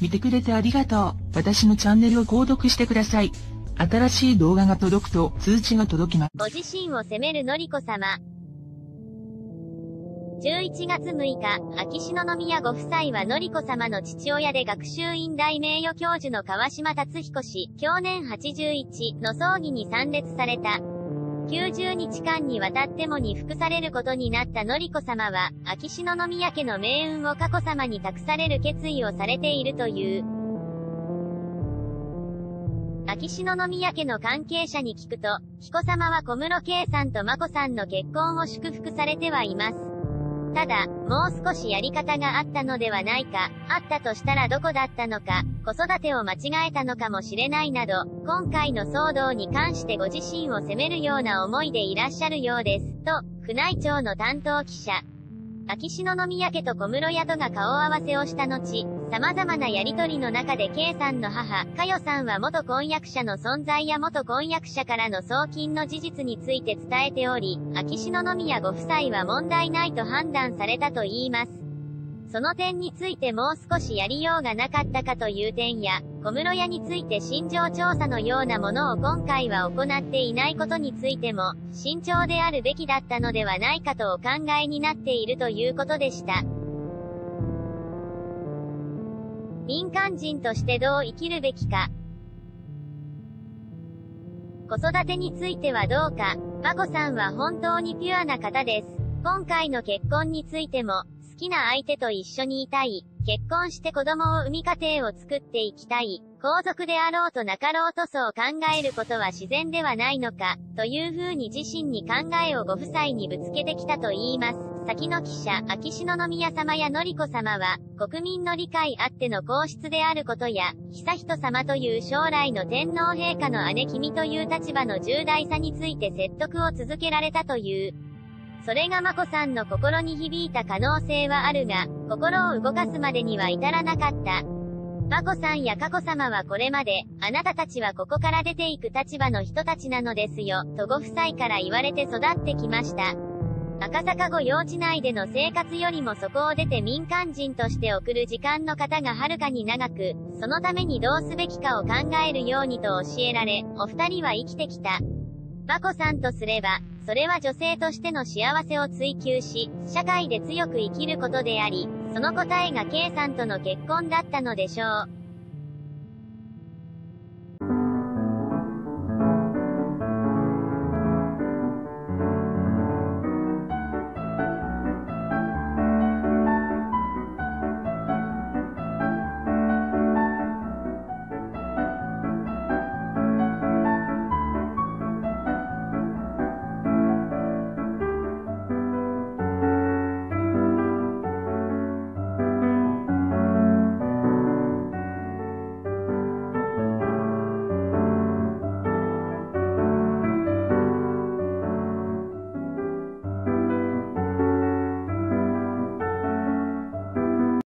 見てくれてありがとう。私のチャンネルを購読してください。新しい動画が届くと通知が届きます。ご自身を責めるのりこ様。11月6日、秋篠宮ご夫妻はのりこ様の父親で学習院大名誉教授の川島達彦氏、去年81の葬儀に参列された。90日間にわたってもに服されることになったのりこ様は、秋篠宮家の命運を佳子様に託される決意をされているという。秋篠宮家の関係者に聞くと、紀子様は小室圭さんと眞子さんの結婚を祝福されてはいます。ただ、もう少しやり方があったのではないか、あったとしたらどこだったのか、子育てを間違えたのかもしれないなど、今回の騒動に関してご自身を責めるような思いでいらっしゃるようです。と、宮内庁の担当記者。秋篠宮家と小室宿が顔合わせをした後、様々なやりとりの中で K さんの母、佳代さんは元婚約者の存在や元婚約者からの送金の事実について伝えており、秋篠宮ご夫妻は問題ないと判断されたと言います。その点についてもう少しやりようがなかったかという点や、小室屋について心情調査のようなものを今回は行っていないことについても、慎重であるべきだったのではないかとお考えになっているということでした。民間人としてどう生きるべきか。子育てについてはどうか、眞子さんは本当にピュアな方です。今回の結婚についても、好きな相手と一緒にいたい、結婚して子供を産み家庭を作っていきたい、皇族であろうとなかろうとそう考えることは自然ではないのか、というふうに自身に考えをご夫妻にぶつけてきたと言います。先の記者、秋篠宮様や典子様は、国民の理解あっての皇室であることや、悠仁様という将来の天皇陛下の姉君という立場の重大さについて説得を続けられたという。それが眞子さんの心に響いた可能性はあるが、心を動かすまでには至らなかった。眞子さんや佳子様はこれまで、あなたたちはここから出ていく立場の人たちなのですよ、とご夫妻から言われて育ってきました。赤坂御用地内での生活よりもそこを出て民間人として送る時間の方がはるかに長く、そのためにどうすべきかを考えるようにと教えられ、お二人は生きてきた。眞子さんとすれば、それは女性としての幸せを追求し、社会で強く生きることであり、その答えが K さんとの結婚だったのでしょう。